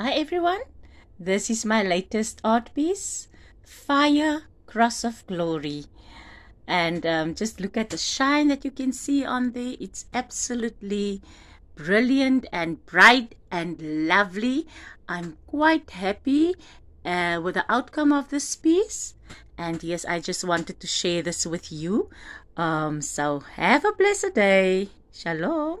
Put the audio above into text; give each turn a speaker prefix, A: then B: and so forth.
A: Hi everyone, this is my latest art piece, Fire Cross of Glory. And um, just look at the shine that you can see on there. It's absolutely brilliant and bright and lovely. I'm quite happy uh, with the outcome of this piece. And yes, I just wanted to share this with you. Um, so have a blessed day. Shalom.